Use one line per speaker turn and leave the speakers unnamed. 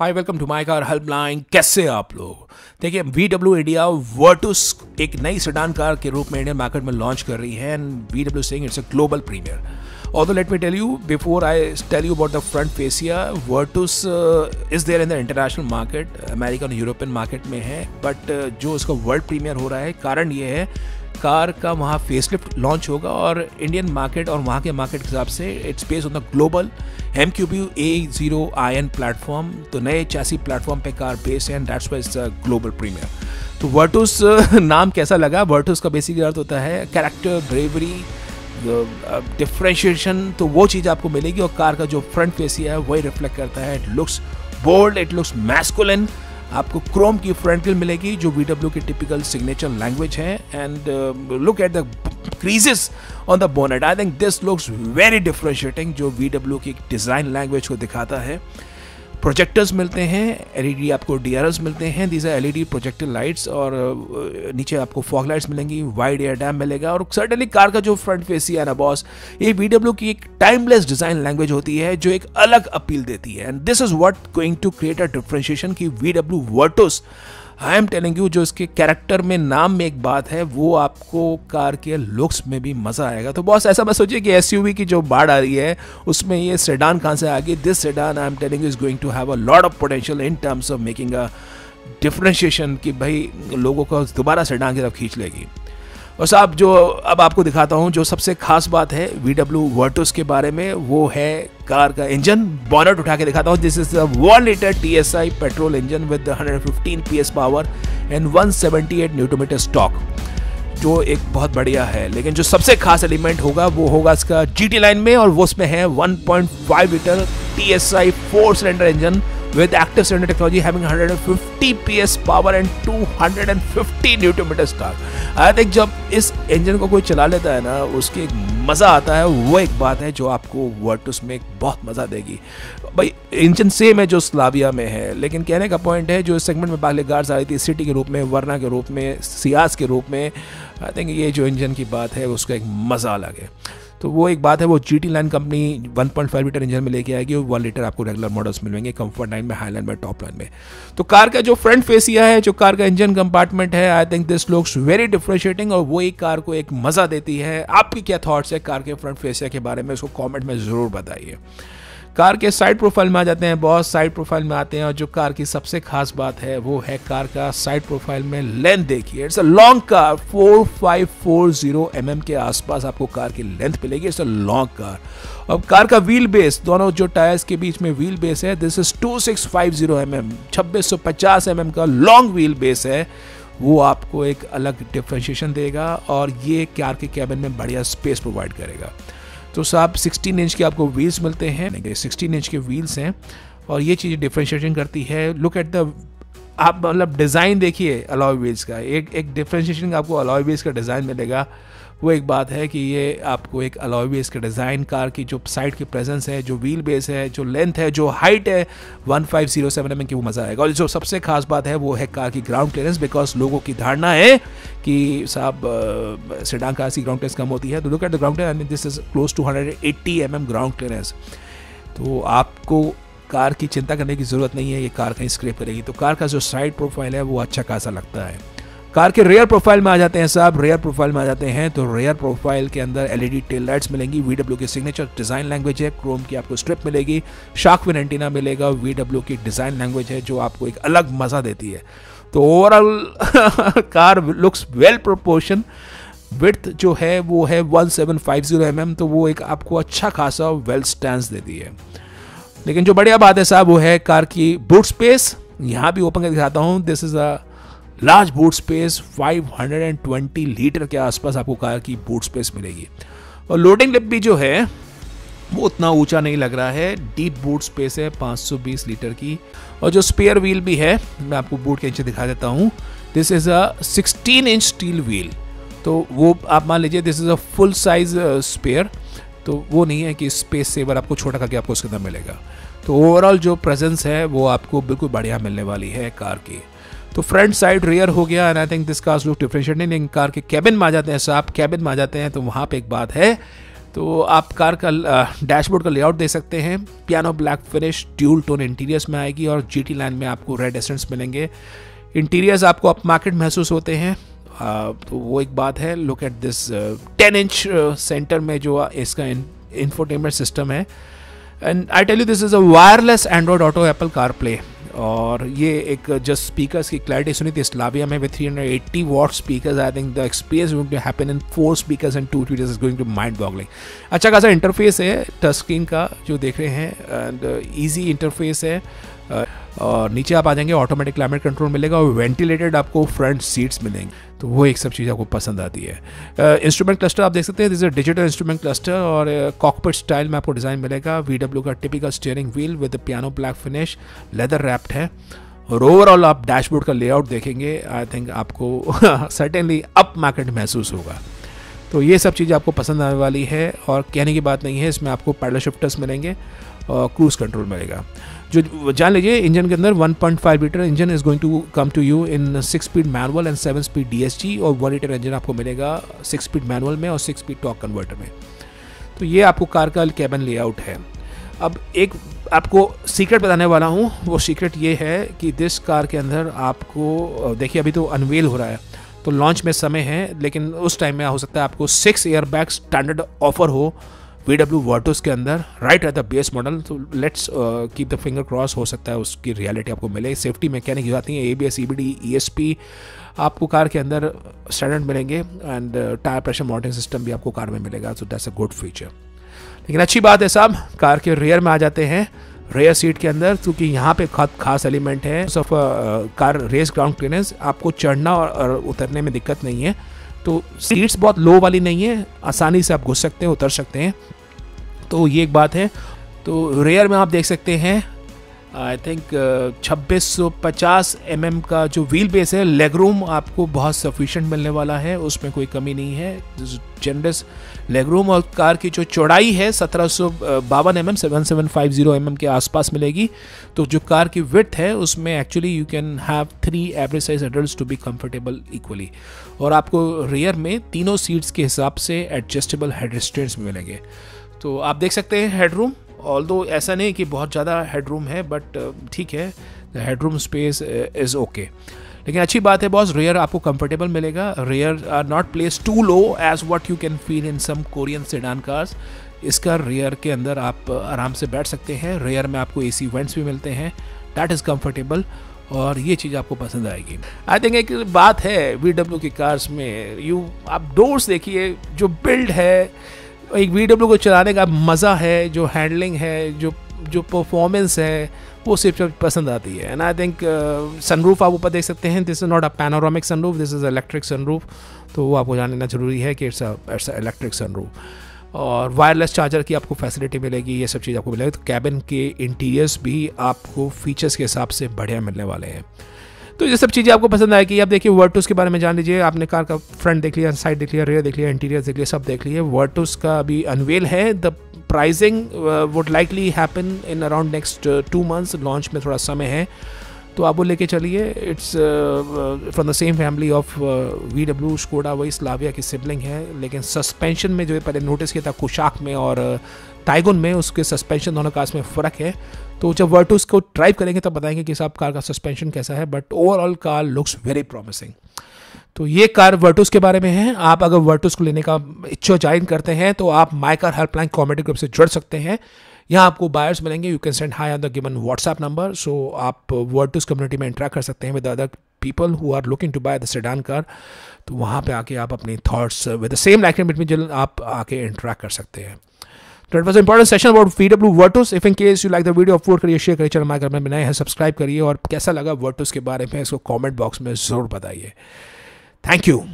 Hi welcome to my car helpline कैसे आप लोग? देखिए वी डब्ल्यू इंडिया वर्टूस एक नई सडान कार के रूप में इंडियन मार्केट में लॉन्च कर रही है and V W Singh it's a global premiere all tell you before I tell you about the front fascia, Virtus uh, is there in the international market, American और European market में है but uh, जो उसका world premiere हो रहा है कारण ये है कार का वहाँ फेसलिफ्ट लॉन्च होगा और इंडियन मार्केट और वहाँ के मार्केट के हिसाब से it's based on the global M Q B A zero I N platform तो नए चैसी प्लेटफॉर्म पे कार बेस्ड है and that's wise global premiere तो वर्टूस नाम कैसा लगा? वर्टूस का बेसिक अर्थ होता है कैरेक्टर ब्रेवरी डिफ्रेंशिएशन तो वो चीज़ आपको मिलेगी और कार का जो फ्रंट फेस है, वही रिफ्लेक्ट करता है. It looks bold it looks masculine आपको क्रोम की फ्रंट ग्रिल मिलेगी, जो वी की टिपिकल सिग्नेचर लैंग्वेज है and look at the creases on the bonnet I think this looks very differentiating जो वी की डिज़ाइन लैंग्वेज को दिखाता है। प्रोजेक्टर्स मिलते हैं एलईडी आपको डी मिलते हैं these are LED projector lights और नीचे आपको फॉग लाइट्स मिलेंगी वाइड एयर डैम मिलेगा और सर्टनली कार का जो फ्रंट फेस है ना बॉस ये वी की एक टाइमलेस डिज़ाइन लैंग्वेज होती है जो एक अलग अपील देती है. And this is what going to create a differentiation की V W Virtus I am telling you जो इसके कैरेक्टर में, नाम में एक बात है, वो आपको कार के लुक्स में भी मज़ा आएगा। तो बॉस ऐसा मत सोचिए कि एस की जो बाढ़ आ रही है, उसमें ये सेडान कहाँ से आ गई this sedan I am telling you is going to have a lot of potential in terms of making a differentiation कि भाई लोगों को दोबारा सेडान की तरफ़ खींच लेगी। और साहब, जो अब आपको दिखाता हूँ, जो सबसे खास बात है वी डब्ल्यू वर्टोस के बारे में, वो है कार का इंजन बॉनट उठा के दिखाता हूँ। This is one litre T S I petrol engine with 115 P S power and 178 newton metre stock जो एक बहुत बढ़िया है। लेकिन जो सबसे खास एलिमेंट होगा, वो होगा इसका जी टी लाइन में और वो उसमें है 1.5 litre T S I four cylinder engine with active cylinder technology having 150 PS power and 250 newton metre star I think जब इस इंजन को कोई चला लेता है ना, उसके एक मज़ा आता है, वो एक बात है जो आपको वर्टस में बहुत मज़ा देगी। भाई इंजन सेम है जो स्लाविया में है, लेकिन कहने का पॉइंट है जो इस सेगमेंट में पहले गार्ड्स आ रही थी सिटी के रूप में वर्ना के रूप में सियास के रूप में आई थिंक ये जो इंजन की बात है, उसका एक मज़ा अलग है तो वो एक बात है, वो G T line company 1.5 litre engine में लेके आएगी और वन लीटर आपको रेगुलर मॉडल्स मिलेंगे कंफर्ट लाइन में हाई लाइन में टॉप लाइन में। तो कार का जो फ्रंट फेसिया है, जो कार का इंजन कंपार्टमेंट है I think this looks very differentiating और वो एक कार को एक मज़ा देती है। आपकी क्या थाट्स है कार के फ्रंट फेसिया के बारे में, उसको कॉमेंट में ज़रूर बताइए। कार के साइड प्रोफ़ाइल में आ जाते हैं, बहुत साइड प्रोफ़ाइल में आते हैं और जो कार की सबसे खास बात है, वो है कार का साइड प्रोफ़ाइल में लेंथ देखिए। It's a long car 4540 M के आसपास आपको कार की लेंथ मिलेगी। इट्स अ लॉन्ग कार अब कार का व्हील बेस दोनों जो टायर्स के बीच में व्हील बेस है दिस इज़ 2650 एम एम छब्बीस एम का लॉन्ग व्हील बेस है। वो आपको एक अलग डिफ्रेंशिएशन देगा और ये कार के कैबिन में बढ़िया स्पेस प्रोवाइड करेगा। तो साहब 16 इंच के आपको व्हील्स मिलते हैं 16 इंच के व्हील्स हैं, और ये चीज़ डिफ्रेंशिएशन करती है। लुक एट द आप मतलब डिज़ाइन देखिए अलॉय व्हील्स का। एक एक डिफ्रेंशिएशन आपको अलॉय व्हील्स का डिज़ाइन मिलेगा। वो एक बात है कि ये आपको एक अलॉय बेस का डिज़ाइन कार की जो साइड की प्रेजेंस है, जो व्हील बेस है, जो लेंथ है, जो हाइट है 1507 फाइव ज़ीरो सेवन एम की वो मज़ा आएगा। और जो सबसे खास बात है वो है कार की ग्राउंड क्लियरेंस बिकॉज़ लोगों की धारणा है कि साहब सेडान कार की ग्राउंड क्लियरेंस कम होती है। तो look at the ground clearance this is close to hundred eighty M M ground clearance तो आपको कार की चिंता करने की ज़रूरत नहीं है, ये कार कहीं स्क्रेप करेगी। तो कार का जो साइड प्रोफ़ाइल है वो अच्छा खासा लगता है। कार के रेयर प्रोफ़ाइल में आ जाते हैं साहब। रेयर प्रोफ़ाइल में आ जाते हैं तो रेयर प्रोफ़ाइल के अंदर एलईडी टेल लाइट्स मिलेंगी वी की सिग्नेचर डिज़ाइन लैंग्वेज है क्रोम की आपको स्ट्रिप मिलेगी शार्क विन एंटीना मिलेगा VW की डिज़ाइन लैंग्वेज है, जो आपको एक अलग मज़ा देती है। तो overall car looks well proportion with जो है वो है 1750 mm तो वो एक आपको अच्छा खासा वेल स्टैंड देती है। लेकिन जो बढ़िया बात है साहब, वो है कार की बूट स्पेस यहाँ भी ओपन कर दिखाता हूँ। This is a large boot space 520 litre के आसपास आपको कार की बूट स्पेस मिलेगी। और लोडिंग लिप भी जो है, वो उतना ऊँचा नहीं लग रहा है। डीप बूट स्पेस है 520 लीटर की। और जो स्पेयर व्हील भी है, मैं आपको बूट के नीचे दिखा देता हूँ। This is a 16 inch steel wheel तो वो आप मान लीजिए this is a full size spare तो वो नहीं है कि स्पेस सेवर आपको छोटा करके आपको उसके अंदर मिलेगा। तो ओवरऑल जो प्रेजेंस है, वो आपको बिल्कुल बढ़िया मिलने वाली है कार की। तो फ्रंट साइड रेयर हो गया and I think this cars look differentiate नहीं लेकिन कार के कैबिन में आ जाते हैं साहब कैबिन में आ जाते हैं तो वहाँ पे एक बात है। तो आप कार का डैशबोर्ड का लेआउट दे सकते हैं। Piano black finish dual tone interiors में आएगी और जी टी लाइन में आपको रेड एसेंट्स मिलेंगे। इंटीरियर्स आपको अप मार्केट महसूस होते हैं। तो वो एक बात है। Look at this ten inch centre में जो इसका इंफोटेनमेंट सिस्टम है। And I tell you this is a wireless Android Auto Apple CarPlay और ये एक जस्ट स्पीकर्स की क्लैरिटी सुनी थी स्लाविया में with 380 watt speakers I think the experience going to happen in four speakers and two tweeters is going to mind boggling अच्छा खासा interface है टच स्क्रीन का, जो देख रहे हैं एंड ईजी इंटरफेस है, और नीचे आप आ जाएँगे ऑटोमेटिक क्लाइमेट कंट्रोल मिलेगा, और वेंटिलेटेड आपको फ्रंट सीट्स मिलेंगे। तो वो एक सब चीज़ आपको पसंद आती है। इंस्ट्रूमेंट क्लस्टर आप देख सकते हैं दिस डिजिटल इंस्ट्रूमेंट क्लस्टर और कॉकपिट स्टाइल में आपको डिज़ाइन मिलेगा। वी का typical steering wheel with piano black finish leather wrapped है। और ओवरऑल आप डैशबोर्ड का लेआउट देखेंगे आई थिंक आपको सर्टेनली अप मार्केट महसूस होगा। तो ये सब चीज़ आपको पसंद आने वाली है और कहने की बात नहीं है, इसमें आपको पैडल शिफ्टर्स मिलेंगे और क्रूज़ कंट्रोल मिलेगा। जो, जान लीजिए, इंजन के अंदर 1.5 litre engine is going to come to you in six speed manual and seven speed D और वन लीटर इंजन आपको मिलेगा सिक्स स्पीड मैनुअल में और सिक्स स्पीड टॉक कन्वर्टर में। तो ये आपको कार का कैबन लेआउट है। अब एक आपको सीक्रेट बताने वाला हूँ, वो सीक्रेट ये है कि दिस कार के अंदर आपको, देखिए, अभी तो अनवेल हो रहा है। तो लॉन्च में समय है, लेकिन उस टाइम में हो सकता है आपको six air bag standard offer हो। वी डब्ल्यू वर्टोस के अंदर right at the base model तो let's keep the finger cross हो सकता है उसकी रियलिटी आपको मिले। सेफ्टी मैकेनिक जो आती है A B S E B D E S P आपको कार के अंदर स्टैंडर्ड मिलेंगे and tyre pressure monitoring system भी आपको कार में मिलेगा so that's a good feature लेकिन अच्छी बात है साहब, कार के रेयर में आ जाते हैं। रेयर सीट के अंदर, क्योंकि यहाँ पे खास एलिमेंट है। Of car race ground clearance आपको चढ़ना और उतरने में दिक्कत नहीं है। तो सीट्स बहुत लो वाली नहीं है, आसानी से आप घुस सकते हैं, उतर सकते हैं। तो ये एक बात है। तो रेयर में आप देख सकते हैं आई थिंक छब्बीस सौ पचास एम एम का जो व्हील बेस है लेग रूम आपको बहुत सफिशेंट मिलने वाला है, उसमें कोई कमी नहीं है। जनरस लेग रूम और कार की जो चौड़ाई है, सत्रह सौ बावन M M seven seven five zero M M के आसपास मिलेगी। तो जो कार की विथ है, उसमें actually you can have three average size adult to be comfortable equally और आपको रेयर में तीनों सीट्स के हिसाब से एडजस्टेबल हेड रेस्टेंट्स मिलेंगे। तो आप देख सकते हैं हेडरूम ऑल दो ऐसा नहीं कि बहुत ज़्यादा हेडरूम है बट uh, ठीक है हेडरूम स्पेस इज़ ओके लेकिन अच्छी बात है बॉस रेयर आपको कंफर्टेबल मिलेगा। Rear are not place too low as what you can feel in some Korean sedan cars इसका रेयर के अंदर आप uh, आराम से बैठ सकते हैं। रेयर में आपको ए सी वेंट्स भी मिलते हैं। दैट इज़ कम्फर्टेबल और ये चीज़ आपको पसंद आएगी। आई थिंक एक बात है वी डब्ल्यू की कार्स में यू आप डोर्स देखिए जो बिल्ड है एक वी डब्ल्यू को चलाने का मज़ा है, जो हैंडलिंग है, जो जो परफॉर्मेंस है, वो सिर्फ़ पसंद आती है। एंड आई थिंक सनरूफ आप ऊपर देख सकते हैं। This is not a panoramic sunroof this is electric sunroof तो वो आपको जान लेना ज़रूरी है कि इट्स इट्स इलेक्ट्रिक सनरूफ और वायरलेस चार्जर की आपको फैसिलिटी मिलेगी, ये सब चीज़ आपको मिलेगी। तो कैबिन के इंटीरियर्स भी आपको फीचर्स के हिसाब से बढ़िया मिलने वाले हैं। तो ये सब चीज़ें आपको पसंद आएगी। आप देखिए वर्टूस के बारे में जान लीजिए। आपने कार का फ्रंट देख लिया साइड देख लिया रेयर देख लिया इंटीरियर देख लिया, सब देख लिया वर्टूस का अभी अनवेल है। The pricing would likely happen in around next two months launch में थोड़ा समय है। तो आप वो लेके चलिए। It's from the same family of V W Skoda वही स्लाविया की सिबलिंग है लेकिन सस्पेंशन में जो है पहले नोटिस किया था कुशाक में और टाइगुन uh, में उसके सस्पेंशन दोनों कार्स में फ़र्क है। तो जब वर्टूस को ड्राइव करेंगे तब बताएँगे कि साहब कार का सस्पेंशन कैसा है but overall car looks very promising तो ये कार वर्टूस के बारे में है। आप अगर वर्टूस को लेने का इच्छा जाइन करते हैं तो आप my car helpline comedy group से जुड़ सकते हैं। यहाँ आपको बायर्स मिलेंगे। You can send hi on the given WhatsApp number so आप वर्टूस कम्युनिटी में इंट्रैक्ट कर सकते हैं with other people who are looking to buy the sedan car तो वहाँ पे आके आप अपनी thoughts with the same like between आप आके इंटरेक्ट कर सकते हैं। तो it was important session about V W Virtus if in case you like the video upload करिए शेयर करिए, चैनल माइकर में बनाए हैं सब्सक्राइब करिए और कैसा लगा वर्टूस के बारे में, इसको कॉमेंट बॉक्स में ज़रूर बताइए। Thank you